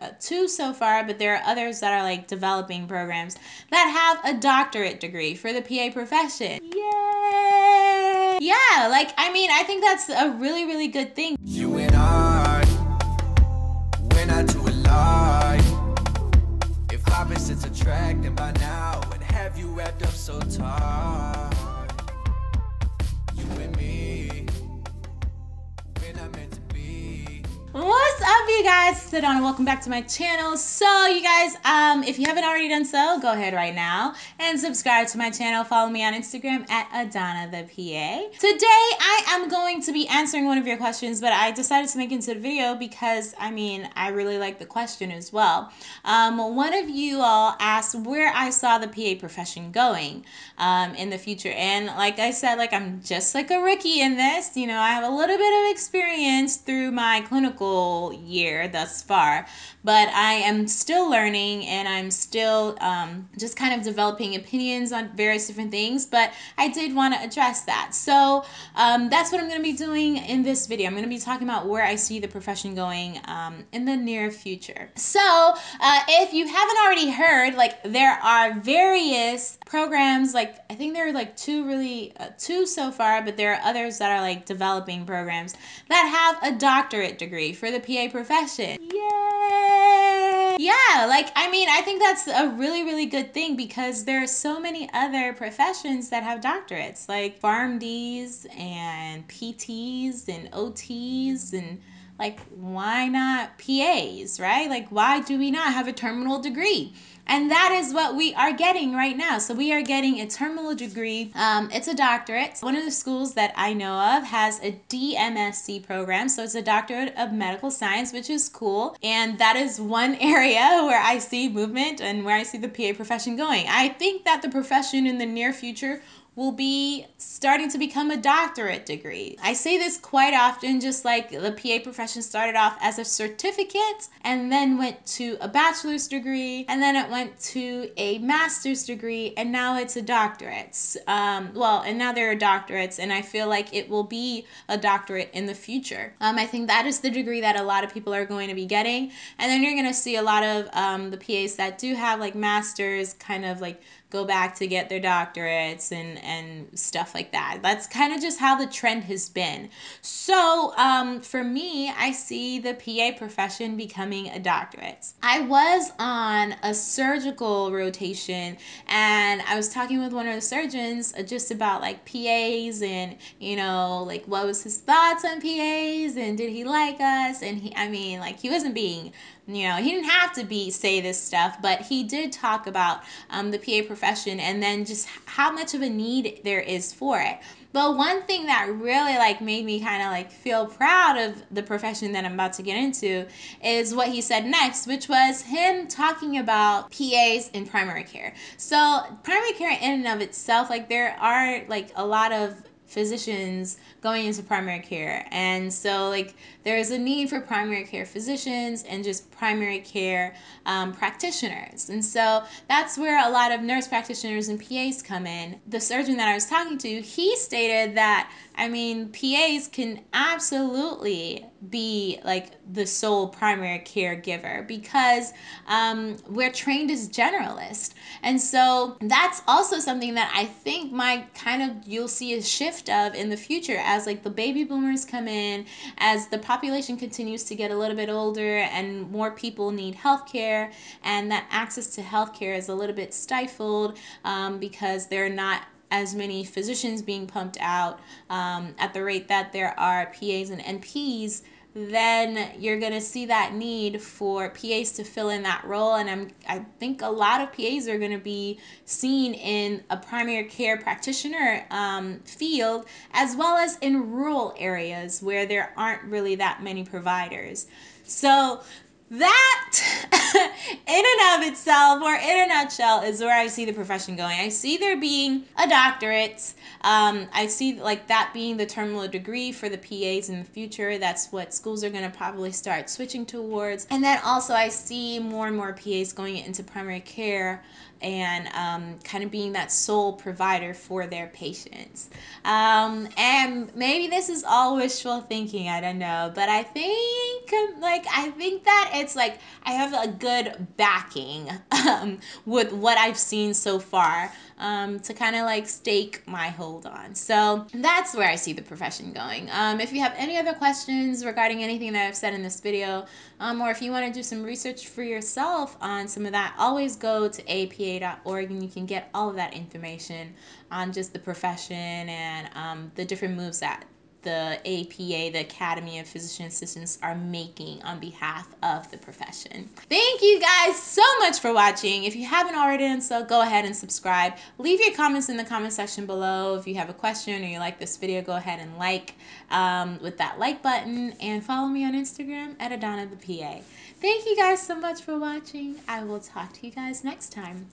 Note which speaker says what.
Speaker 1: uh, two so far, but there are others that are like developing programs that have a doctorate degree for the PA profession. Yay! Yeah, like I mean, I think that's a really, really good thing.
Speaker 2: You and I. If opposites attract, then by now, would have you wrapped up so tight? You
Speaker 1: guys? And welcome back to my channel. So, you guys, um, if you haven't already done so, go ahead right now and subscribe to my channel. Follow me on Instagram at Adanna the PA. Today, I am going to be answering one of your questions, but I decided to make it into the video because, I mean, I really like the question as well. Um, one of you all asked where I saw the PA profession going um, in the future, and like I said, like I'm just like a rookie in this. You know, I have a little bit of experience through my clinical year thus far, but I am still learning and I'm still um, just kind of developing opinions on various different things. But I did want to address that. So um, that's what I'm going to be doing in this video. I'm going to be talking about where I see the profession going um, in the near future. So uh, if you haven't already heard, like there are various programs, like I think there are like two really, uh, two so far, but there are others that are like developing programs that have a doctorate degree for the PA profession. Yay! Yeah, like I mean, I think that's a really, really good thing because there are so many other professions that have doctorates, like PharmDs and PTs and OTs and like why not PAs, right? Like why do we not have a terminal degree? And that is what we are getting right now. So we are getting a terminal degree. Um, it's a doctorate. One of the schools that I know of has a DMSc program. So it's a doctorate of medical science, which is cool. And that is one area where I see movement and where I see the PA profession going. I think that the profession in the near future will be starting to become a doctorate degree. I say this quite often, just like the PA profession started off as a certificate and then went to a bachelor's degree and then it went to a master's degree and now it's a doctorate. Um, well, and now there are doctorates, and I feel like it will be a doctorate in the future. Um, I think that is the degree that a lot of people are going to be getting, and then you're going to see a lot of um, the PAs that do have like masters kind of like go back to get their doctorates and and stuff like that. That's kind of just how the trend has been. So um, for me, I see the PA profession becoming a doctorate. I was on a surgical rotation, and I was talking with one of the surgeons just about like PAs and you know like what was his thoughts on PAs and did he like us? And he, I mean, like he wasn't being you know he didn't have to be say this stuff but he did talk about um, the pa profession and then just how much of a need there is for it. But one thing that really like made me kind of like feel proud of the profession that i'm about to get into is what he said next which was him talking about pas in primary care. So primary care in and of itself like there are like a lot of physicians going into primary care. And so, like, there's a need for primary care physicians and just primary care um, practitioners. And so, that's where a lot of nurse practitioners and PAs come in. The surgeon that I was talking to, he stated that, I mean, PAs can absolutely be like the sole primary caregiver because um, we're trained as generalists. And so, that's also something that I think might kind of, you'll see a shift of in the future as like the baby boomers come in, as the population continues to get a little bit older and more people need health care, and that access to health care is a little bit stifled um, because there are not as many physicians being pumped out um, at the rate that there are PAs and NPs then you're going to see that need for PAs to fill in that role. And I'm, I think a lot of PAs are going to be seen in a primary care practitioner um, field, as well as in rural areas where there aren't really that many providers. So that in and of itself, or in a nutshell, is where I see the profession going. I see there being a doctorate. Um, I see like that being the terminal degree for the PAs in the future. That's what schools are going to probably start switching towards. And then also, I see more and more PAs going into primary care and um, kind of being that sole provider for their patients. Um, and maybe this is all wishful thinking, I don't know, but I think like I think that it's like I have a good backing um, with what I've seen so far um, to kind of like stake my hold on. So that's where I see the profession going. Um, if you have any other questions regarding anything that I've said in this video, um, or if you want to do some research for yourself on some of that, always go to apa.org and you can get all of that information on just the profession and um, the different moves that the APA, the Academy of Physician Assistants, are making on behalf of the profession. Thank you guys so much for watching. If you haven't already done so, go ahead and subscribe. Leave your comments in the comment section below. If you have a question or you like this video, go ahead and like um, with that like button and follow me on Instagram at Adanna the PA. Thank you guys so much for watching. I will talk to you guys next time.